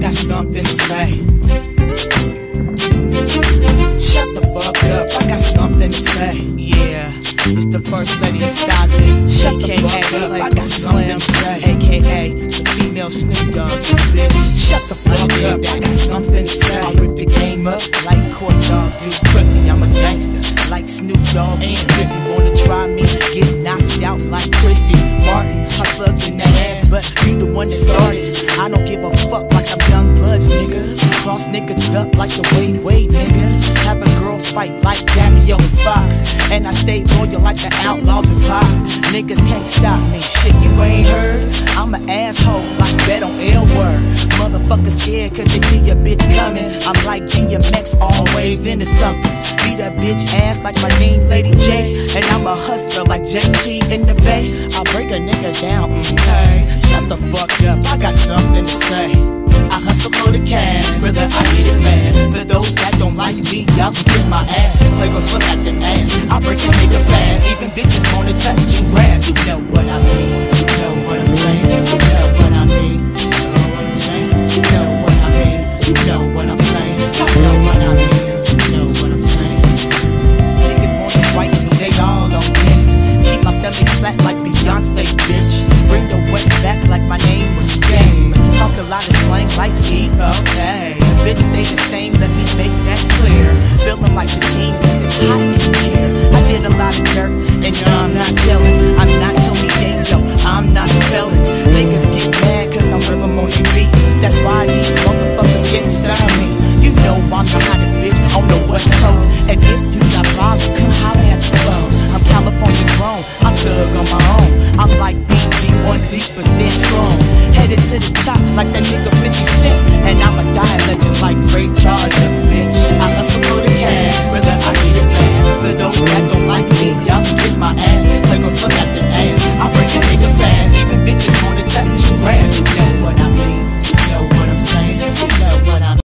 got something to say. Shut the fuck up, I got something to say. Yeah, it's the first lady of Stockton. Shut the fuck up, I got something to say. AKA the female Snoop Dogg, bitch. Shut the fuck up, I got something to say. I rip the game up like court dog, dude. Pussy, I'm a gangster, like Snoop Dogg. And if you wanna try me, get knocked out like Christy Martin. I slugged in the ass, but you the one that started. Niggas up like the way, way, nigga. Have a girl fight like Jackie and Fox. And I stay loyal like the outlaws and pop. Niggas can't stop me. Shit, you ain't heard. I'm an asshole like Bette on L word. Motherfuckers scared cause they see a bitch coming. I'm like DMX always into something. Beat a bitch ass like my name Lady J. And I'm a hustler like JT in the Bay. I break a nigga down, mm, okay? Shut the fuck those that don't like me, y'all can kiss my ass. Play go swim like an ass. home. I'm like BG, one deep, but stand strong. Headed to the top like that nigga 50 Cent, and I'm a die legend like